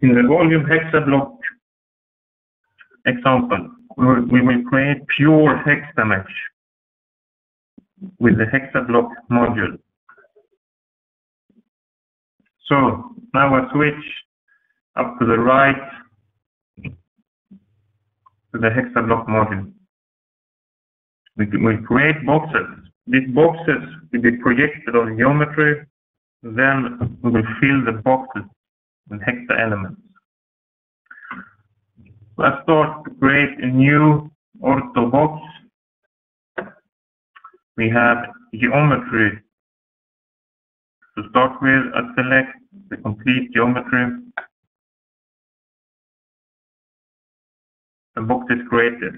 In the volume hexablock example, we will, create pure hexa mesh with the hexablock module. So now I switch up to the right to the hexablock module. We, we create boxes. These boxes will be projected on geometry. Then we will fill the boxes with hexa elements. Let's start to create a new ortho box. We have geometry. To start with, I select the complete geometry. The box is created.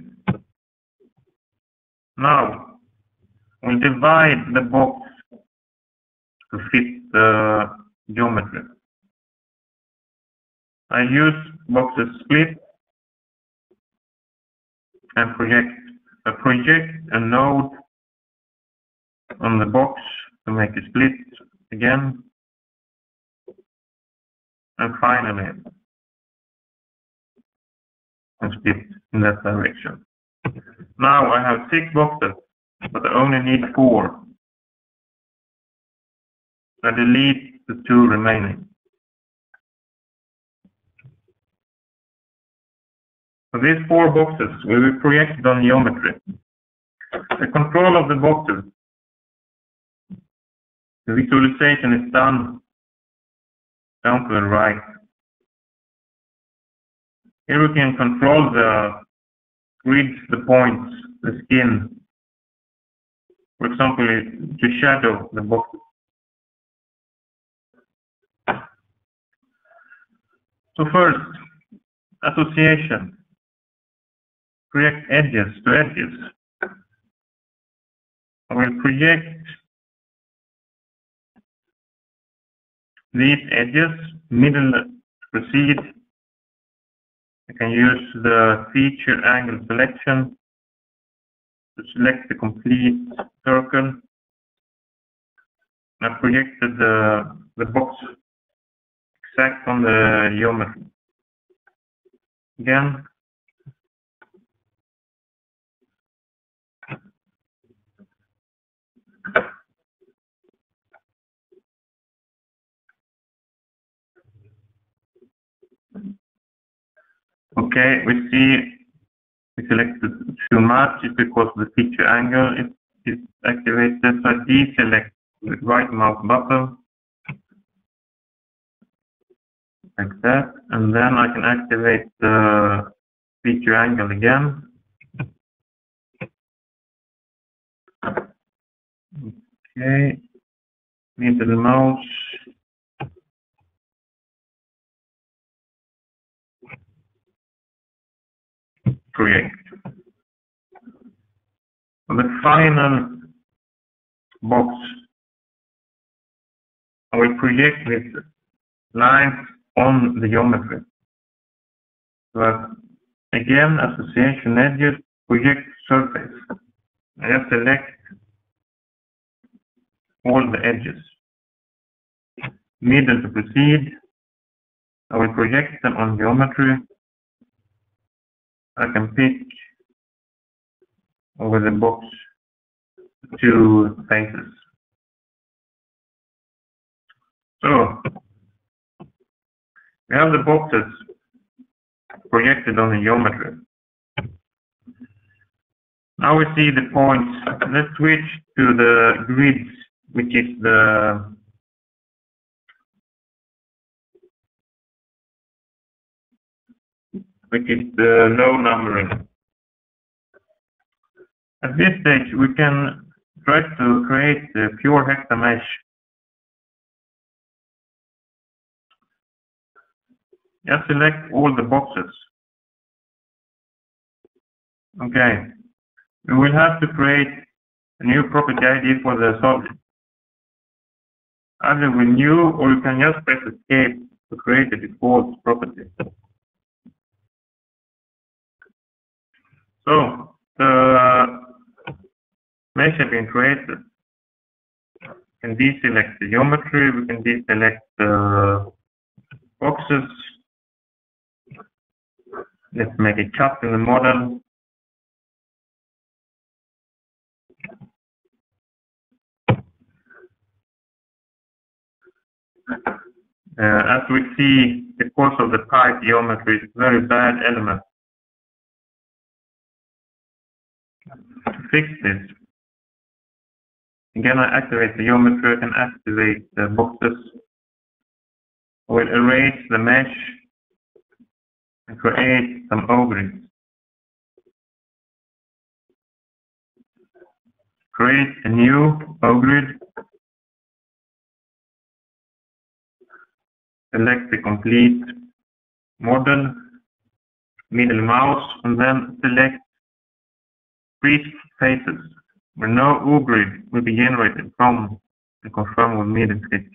Now, we divide the box to fit the geometry. I use boxes split and project. I project a node on the box to make a split again. And finally, I split in that direction. Now I have six boxes, but I only need four. I delete the two remaining. So these four boxes will be projected on geometry. The control of the boxes. The visualization is done down to the right. Here we can control the grids, the points, the skin. For example, to shadow the box. So first, association. Project edges to edges. I will project these edges, middle proceed. I can use the feature angle selection to select the complete circle. I projected the, the box exact on the geometry. Again, Okay, we see we selected too much because the feature angle is, is activated. So I deselect the right mouse button like that, and then I can activate the feature angle again. Okay, middle mouse. Create. The final box, I will project this line on the geometry. But again, association edges, project surface. I have select all the edges. Middle to proceed. I will project them on geometry. I can pick over the box two faces. So we have the boxes projected on the geometry. Now we see the points. Let's switch to the grids, which is the which is the low numbering. At this stage, we can try to create a pure hexamesh. Just select all the boxes. Okay. We will have to create a new property ID for the solid. Either with new or you can just press escape to create a default property. So the mesh has been created. We can deselect the geometry, we can deselect the boxes, Let's make a cut in the model. Uh, as we see, the course of the pipe geometry, is very bad element. To fix this, again I activate the geometry and activate the boxes. I will erase the mesh and create some O-grids. Create a new O-grid select the complete model, middle mouse, and then select freeze faces where no O-grid will be generated from the confirm with middle sketch.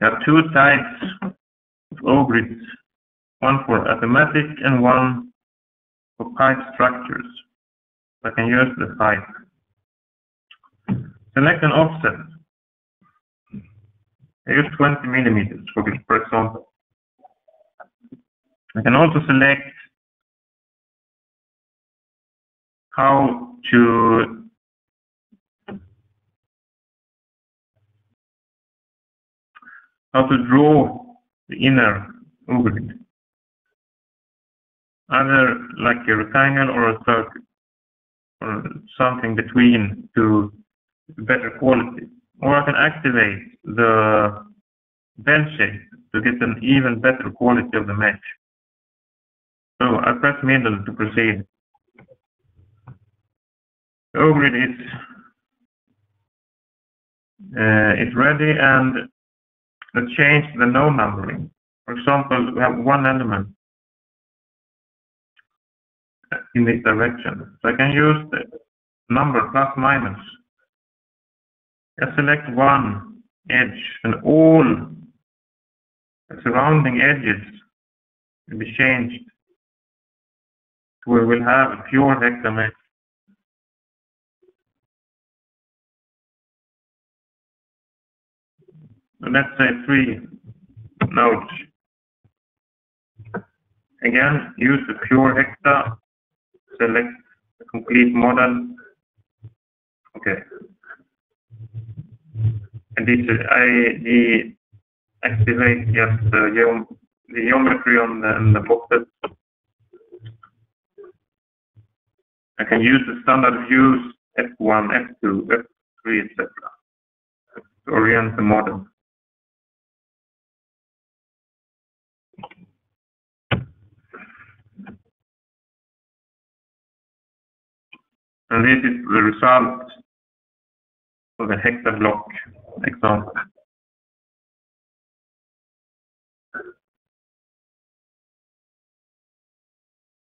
There are two types of O-grids, one for arithmetic and one for pipe structures. I can use the pipe. Select an offset. I use 20 millimeters for this, example. I can also select how to how to draw the inner O-grid. Either like a rectangle or a circle or something between to better quality. Or I can activate the bend shape to get an even better quality of the mesh. So I press middle to proceed. O-grid uh, is ready and let's change the node numbering. For example, we have one element in this direction. So I can use the number plus minus. Select one edge and all the surrounding edges will be changed so we will have a pure hexamesh. So let's say three nodes. Again, use the pure hexa select the complete model. Okay. And this is, I the activate just the, geom um, the geometry on the, on the boxes. I can use the standard views F1, F2, F3, etc. to orient the model. And this is the result of the Thanks, Tom.